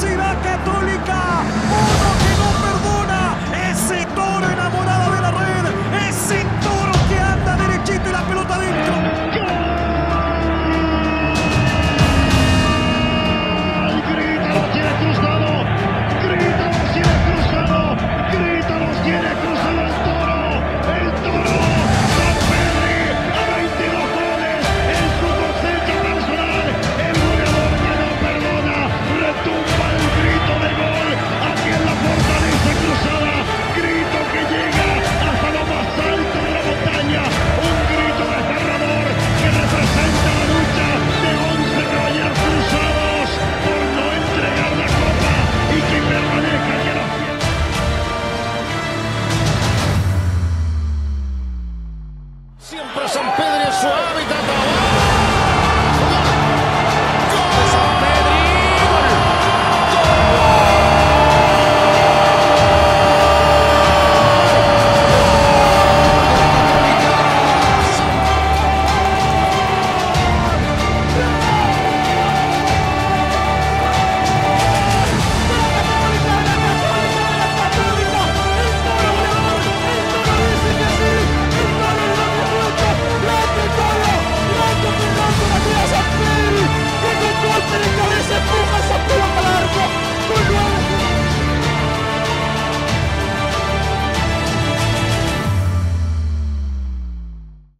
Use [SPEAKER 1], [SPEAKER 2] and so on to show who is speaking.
[SPEAKER 1] Universidad Católica. está